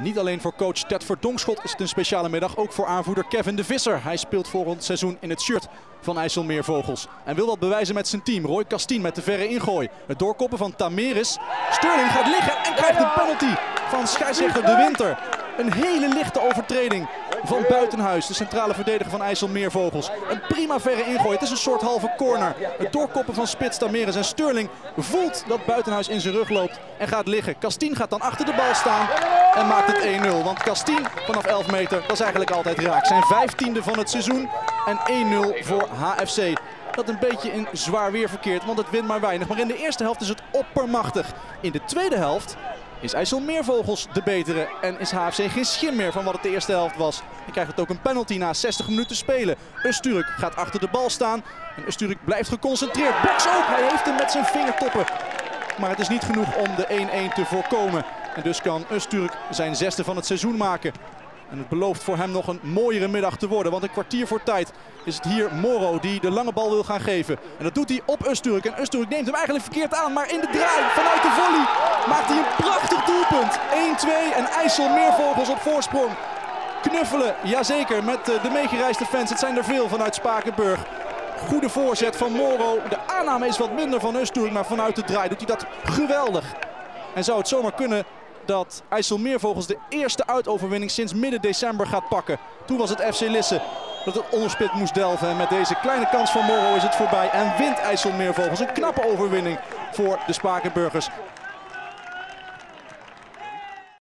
Niet alleen voor coach Ted Verdonschot is het een speciale middag, ook voor aanvoerder Kevin de Visser. Hij speelt volgend seizoen in het shirt van IJsselmeervogels. En wil wat bewijzen met zijn team. Roy Castien met de verre ingooi. Het doorkoppen van Tameris. Sterling gaat liggen en krijgt een penalty van scheidsrechter De Winter. Een hele lichte overtreding van Buitenhuis, de centrale verdediger van IJsselmeervogels. Een prima verre ingooi. Het is een soort halve corner. Het doorkoppen van Spits, Tameres en Sterling voelt dat Buitenhuis in zijn rug loopt en gaat liggen. Castien gaat dan achter de bal staan en maakt het 1-0. Want Castien vanaf 11 meter, dat is eigenlijk altijd raak. Zijn vijftiende van het seizoen en 1-0 voor HFC dat een beetje in zwaar weer verkeert, want het wint maar weinig. Maar in de eerste helft is het oppermachtig. In de tweede helft is IJsselmeervogels de betere en is HFC geen schim meer van wat het de eerste helft was. En krijgt het ook een penalty na 60 minuten spelen. Usturk gaat achter de bal staan en Usturk blijft geconcentreerd. Box ook, hij heeft hem met zijn vingertoppen. Maar het is niet genoeg om de 1-1 te voorkomen. En dus kan Usturk zijn zesde van het seizoen maken. En het belooft voor hem nog een mooiere middag te worden. Want een kwartier voor tijd is het hier Moro die de lange bal wil gaan geven. En dat doet hij op Usturk. En Usturk neemt hem eigenlijk verkeerd aan. Maar in de draai vanuit de volley maakt hij een prachtig doelpunt. 1-2 en IJsselmeervogels op voorsprong. Knuffelen, jazeker, met de meegereisde fans. Het zijn er veel vanuit Spakenburg. Goede voorzet van Moro. De aanname is wat minder van Usturk, maar vanuit de draai doet hij dat geweldig. En zou het zomaar kunnen dat IJsselmeervogels de eerste uitoverwinning sinds midden december gaat pakken. Toen was het FC Lisse dat het onderspit moest delven. En met deze kleine kans van Moro is het voorbij. En wint IJsselmeervogels een knappe overwinning voor de Spakenburgers.